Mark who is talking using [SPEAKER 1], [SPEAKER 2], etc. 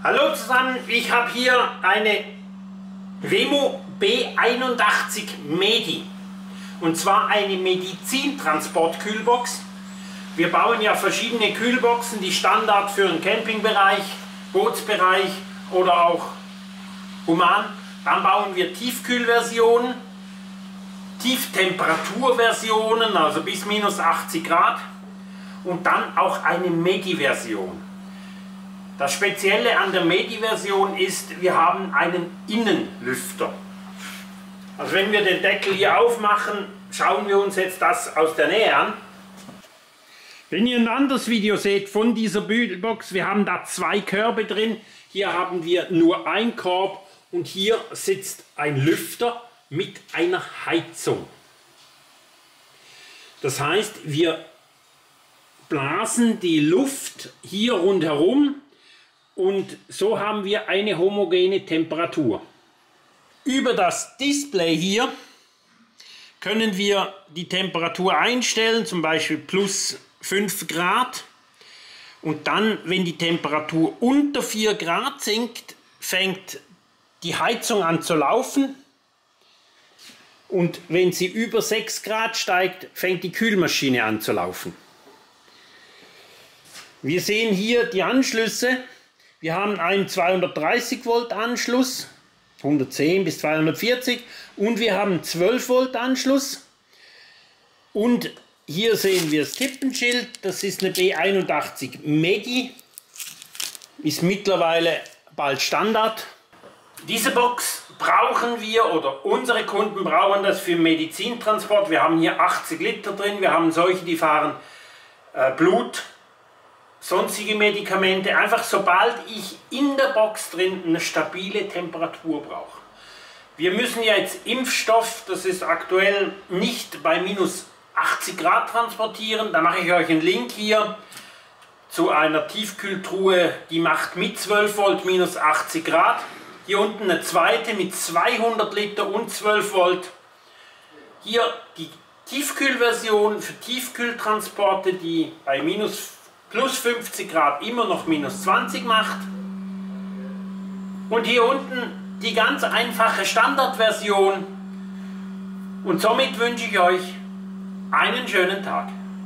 [SPEAKER 1] Hallo zusammen, ich habe hier eine Remo B81 Medi und zwar eine Medizintransportkühlbox. Wir bauen ja verschiedene Kühlboxen, die Standard für den Campingbereich, Bootsbereich oder auch human. Dann bauen wir Tiefkühlversionen, Tieftemperaturversionen, also bis minus 80 Grad und dann auch eine Medi-Version. Das Spezielle an der Medi-Version ist, wir haben einen Innenlüfter. Also wenn wir den Deckel hier aufmachen, schauen wir uns jetzt das aus der Nähe an. Wenn ihr ein anderes Video seht von dieser Bügelbox, wir haben da zwei Körbe drin. Hier haben wir nur ein Korb und hier sitzt ein Lüfter mit einer Heizung. Das heißt, wir blasen die Luft hier rundherum und so haben wir eine homogene Temperatur. Über das Display hier können wir die Temperatur einstellen, zum Beispiel plus 5 Grad. Und dann, wenn die Temperatur unter 4 Grad sinkt, fängt die Heizung an zu laufen. Und wenn sie über 6 Grad steigt, fängt die Kühlmaschine an zu laufen. Wir sehen hier die Anschlüsse. Wir haben einen 230 Volt Anschluss, 110 bis 240 und wir haben 12 Volt Anschluss und hier sehen wir das Tippenschild, das ist eine B81 Medi, ist mittlerweile bald Standard. Diese Box brauchen wir oder unsere Kunden brauchen das für Medizintransport. Wir haben hier 80 Liter drin, wir haben solche, die fahren äh, Blut, sonstige Medikamente, einfach sobald ich in der Box drin eine stabile Temperatur brauche. Wir müssen ja jetzt Impfstoff, das ist aktuell nicht bei minus 80 Grad transportieren. Da mache ich euch einen Link hier zu einer Tiefkühltruhe, die macht mit 12 Volt minus 80 Grad. Hier unten eine zweite mit 200 Liter und 12 Volt. Hier die Tiefkühlversion für Tiefkühltransporte, die bei minus plus 50 Grad immer noch minus 20 macht. Und hier unten die ganz einfache Standardversion. Und somit wünsche ich euch einen schönen Tag.